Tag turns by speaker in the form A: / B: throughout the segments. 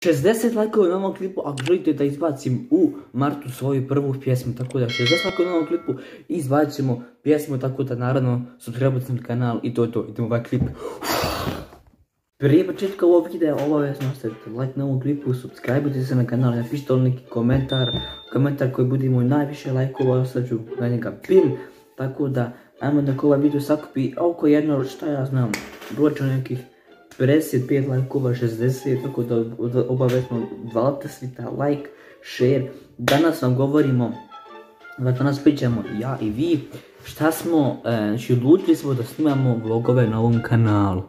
A: 60 lajkova na ovom klipu ako želite da izbacim u martu svoju prvu pjesmu, tako da 60 lajkova na ovom klipu izbacit pjesmu, tako da naravno subscribe na kanal i to je to, idemo ovaj klip. Prije početka ovog videa obavezno ostavite like na ovom klipu, subscribe se na kanal, napišite neki komentar, komentar koji bude imao najviše lajkova, ostavit na njega pin, tako da ajmo da ovaj video sakupi oko jedno, šta ja znam, broča nekih 55 lajkova, 60, tako da obavezno valite svi ta like, share. Danas vam govorimo, danas pričamo ja i vi, šta smo, e, znači odlučili smo da snimamo vlogove na ovom kanalu.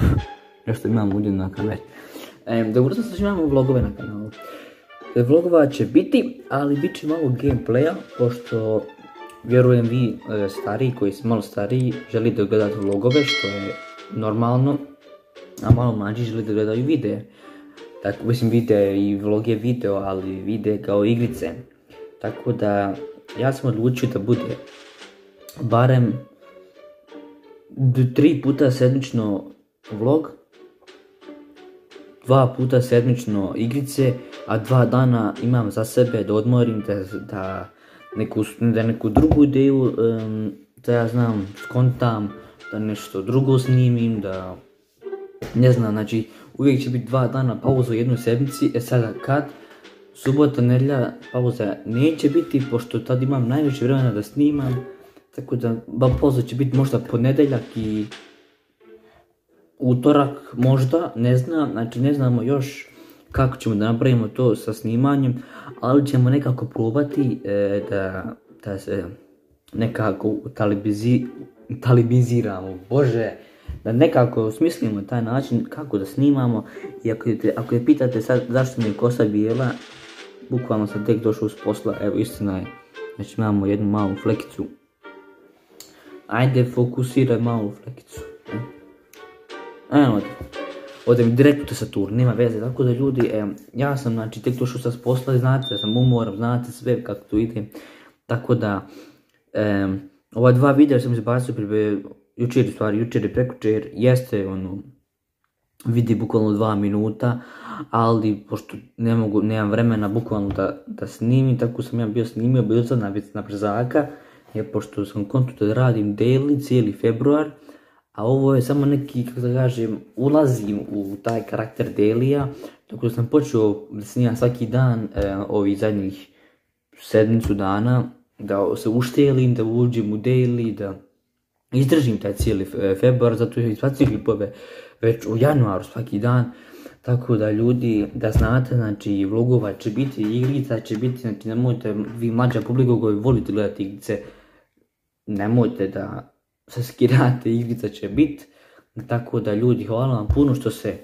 A: Nešto imam ljudi na kameri. E, dobro sam snimamo vlogove na kanalu. E, vlogova će biti, ali bit će malo gameplaya, pošto vjerujem vi stariji koji ste malo stariji želite gledati vlogove, što je normalno a malo mlađi želi da gledaju videe. Tako, mislim, videe i vlog je video, ali videe kao igrice. Tako da, ja sam odlučio da bude barem tri puta sedmično vlog, dva puta sedmično igrice, a dva dana imam za sebe da odmorim, da, da, neku, da neku drugu ideju, da ja znam, skontam, da nešto drugo snimim, da ne znam, znači uvijek će biti dva dana pauza u jednoj sedmici, e sada kad? Subota, nedjelja, pauza neće biti, pošto tad imam najviše vremena da snimam, tako da pauza će biti možda ponedeljak i utorak možda, ne znam, znači ne znamo još kako ćemo da napravimo to sa snimanjem, ali ćemo nekako probati e, da, da se nekako talibiziramo, bože, da nekako osmislimo taj način kako da snimamo i ako, ako je pitate sad zašto mi je kosa bijela, bukvalno sam tek došao s posla, evo istina je, znači imamo jednu malu flekicu. Ajde fokusiraj malu flekicu. Evo ovdje mi direktno Saturn, nema veze, tako da ljudi, ja sam znači tek došao sa posla i znate da sam umoran, znate sve kako to ide, tako da, ova dva videa sam izbacio prije jučer, stvari, jučer i prekučer, jeste ono, vidi bukvalno dva minuta, ali pošto ne mogu, nemam vremena bukvalno da, da snimim, tako sam ja bio snimio, bio sam na, na brzaka, jer pošto sam kontu da radim daily cijeli februar, a ovo je samo neki, kako da kažem, ulazim u taj karakter delija, tako da sam počeo da snimam svaki dan e, ovih zadnjih sedmicu dana, da se uštelim, da uđem u daily, da izdržim taj cijeli februar, zato je izbacio klipove već u januaru svaki dan. Tako da ljudi, da znate, znači vlogova će biti, igrica će biti, znači nemojte, vi mlađa publika koji volite gledati igrice, nemojte da se skirate, igrica će biti. Tako da ljudi, hvala vam puno što se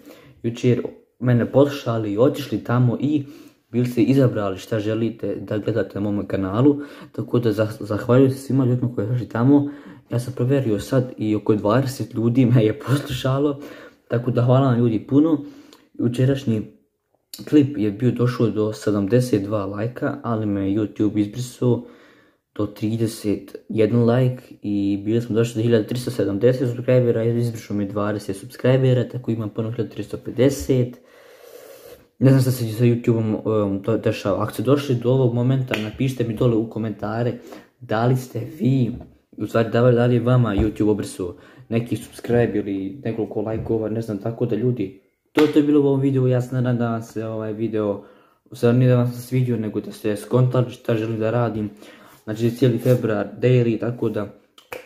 A: jučer mene poslušali i otišli tamo i bili ste izabrali šta želite da gledate na mom kanalu. Tako da zahvaljujem se svima ljudima koji su tamo. Ja sam provjerio sad i oko 20 ljudi me je poslušalo, tako da hvala vam ljudi puno. Jučerašnji klip je bio došao do 72 lajka, ali me YouTube izbrisao do 31 like i bili smo došli do 1370 subscribera izbrišao mi 20 subscribera, tako imam puno 1350. Ne znam šta se sa YouTube-om um, dešava. Ako ste došli do ovog momenta, napišite mi dole u komentare da li ste vi u stvari da li je vama YouTube obrisuo neki subscribe ili nekoliko lajkova, ne znam, tako da ljudi, to, to je bilo u ovom videu, ja se nadam da vam se ovaj video, sad nije da vam se svidio, nego da ste skontali šta želim da radim, znači cijeli februar, daily, tako da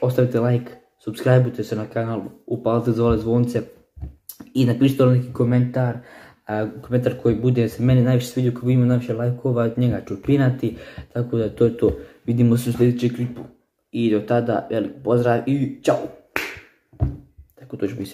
A: ostavite like, subscribeujte se na kanal, upalite za ove zvonce i napišite neki komentar, komentar koji bude se meni najviše svidio, koji ima najviše lajkova, njega ću pinati, tako da to je to, vidimo se u sljedećem klipu. I do tada, velik pozdrav i čao! Tako to ću mi